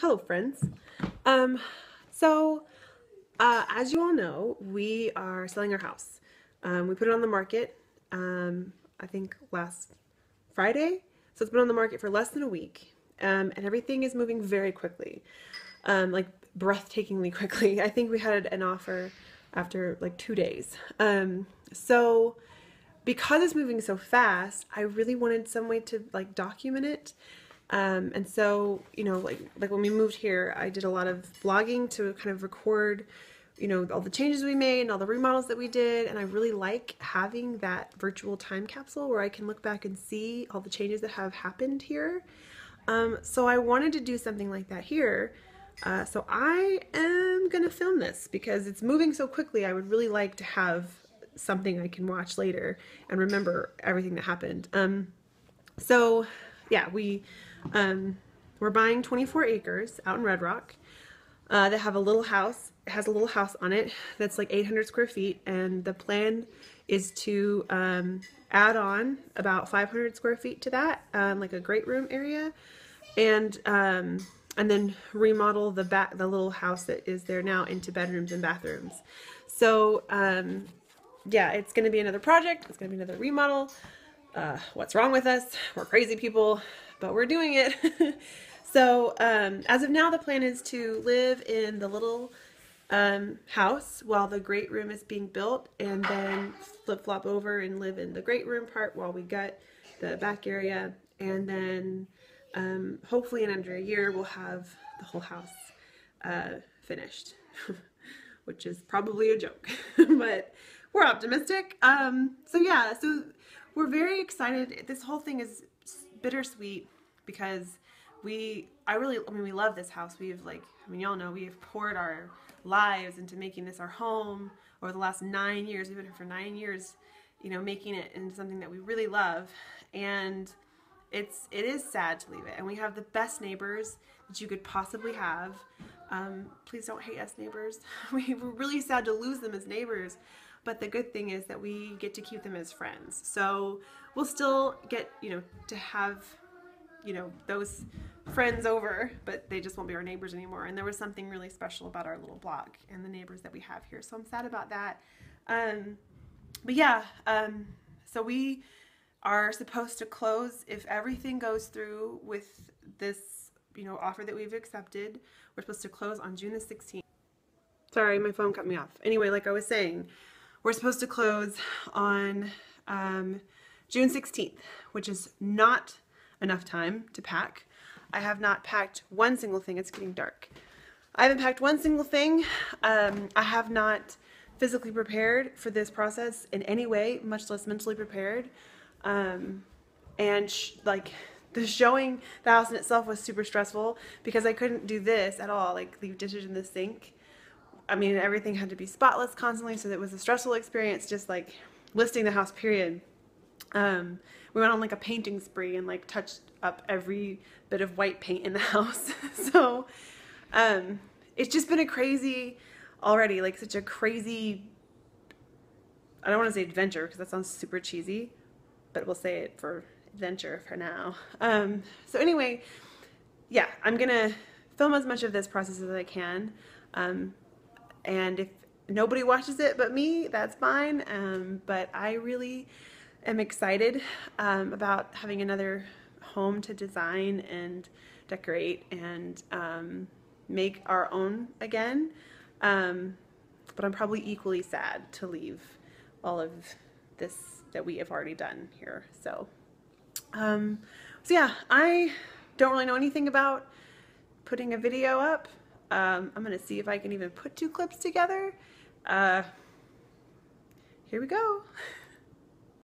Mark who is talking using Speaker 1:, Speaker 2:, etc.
Speaker 1: Hello friends. Um, so uh, as you all know, we are selling our house. Um, we put it on the market, um, I think last Friday. So it's been on the market for less than a week. Um, and everything is moving very quickly. Um, like breathtakingly quickly. I think we had an offer after like two days. Um, so because it's moving so fast, I really wanted some way to like document it um, and so, you know, like, like when we moved here, I did a lot of blogging to kind of record, you know, all the changes we made and all the remodels that we did. And I really like having that virtual time capsule where I can look back and see all the changes that have happened here. Um, so I wanted to do something like that here. Uh, so I am going to film this because it's moving so quickly. I would really like to have something I can watch later and remember everything that happened. Um, so yeah, we um, we're buying 24 acres out in Red Rock uh, that have a little house. It has a little house on it that's like 800 square feet, and the plan is to um, add on about 500 square feet to that, um, like a great room area, and um, and then remodel the back the little house that is there now into bedrooms and bathrooms. So um, yeah, it's going to be another project. It's going to be another remodel. Uh, what's wrong with us? We're crazy people but we're doing it. so um, as of now, the plan is to live in the little um, house while the great room is being built and then flip flop over and live in the great room part while we gut the back area and then um, hopefully in under a year we'll have the whole house uh, finished which is probably a joke but we're optimistic um, so yeah so we're very excited this whole thing is bittersweet because we I really I mean we love this house. We've like I mean y'all know we have poured our lives into making this our home over the last nine years. We've been here for nine years, you know, making it into something that we really love. And it's it is sad to leave it. And we have the best neighbors that you could possibly have. Um, please don't hate us neighbors. We were really sad to lose them as neighbors. But the good thing is that we get to keep them as friends. So we'll still get, you know, to have, you know, those friends over, but they just won't be our neighbors anymore. And there was something really special about our little block and the neighbors that we have here. So I'm sad about that. Um, but yeah, um, so we are supposed to close if everything goes through with this, you know, offer that we've accepted. We're supposed to close on June the 16th. Sorry, my phone cut me off. Anyway, like I was saying, we're supposed to close on um, June 16th, which is not enough time to pack. I have not packed one single thing. It's getting dark. I haven't packed one single thing. Um, I have not physically prepared for this process in any way, much less mentally prepared. Um, and like the showing the house in itself was super stressful because I couldn't do this at all, like leave dishes in the sink I mean, everything had to be spotless constantly, so it was a stressful experience just like listing the house, period. Um, we went on like a painting spree and like touched up every bit of white paint in the house. so um, it's just been a crazy, already, like such a crazy, I don't want to say adventure because that sounds super cheesy, but we'll say it for adventure for now. Um, so anyway, yeah, I'm going to film as much of this process as I can. Um, and if nobody watches it but me, that's fine. Um, but I really am excited um, about having another home to design and decorate and um, make our own again. Um, but I'm probably equally sad to leave all of this that we have already done here. So, um, so yeah, I don't really know anything about putting a video up. Um, I'm going to see if I can even put two clips together. Uh, here we go.